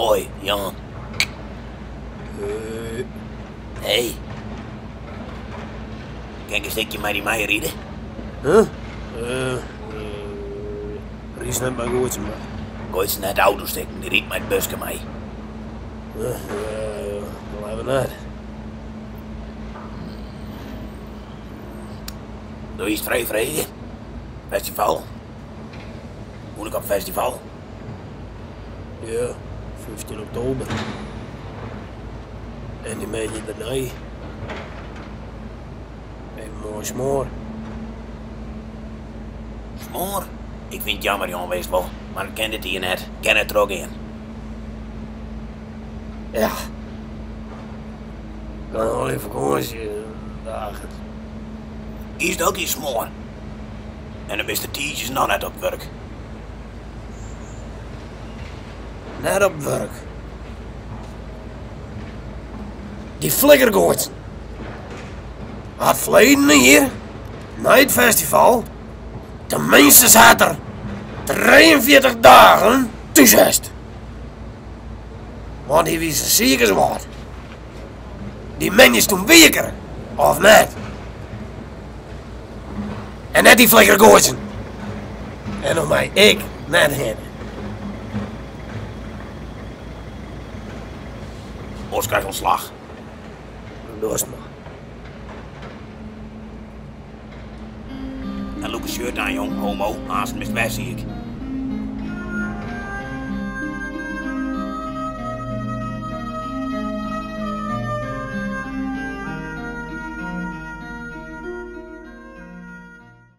Hoi, Jan. Eh, Hey. Kijk een stukje met die mij rijden. huh? Eh, eh, Ries net maar goed, maar. Gooit ze net de auto steken, die riet met het busje mee. Eh, ja, ja, hebben we. Doe je vrij vrede? Festival? Moeilijk op festival? Ja, 15 oktober. En die meid je daarna. En mooi smoor. Smoor? Ik vind het jammer, Jan, wel. Maar ik ken dit hier net. Ken het er ook in. Ja. Dan al even vakantie dagen. Kies ook je smoor. En dan is de tientjes nog net op werk. Net op werk. Die flikkergoort. Had verleden hier, na festival, tenminste zat er 43 dagen tussen. Want die was een zeker zwaar. Die man is toen weker, of net? En net die flikkergoortsen. En nog mij, ik, net hen. Os krijgt ontslag. Lust maar. En een shirt aan, jong. Homo. Haast mist weg, zie ik.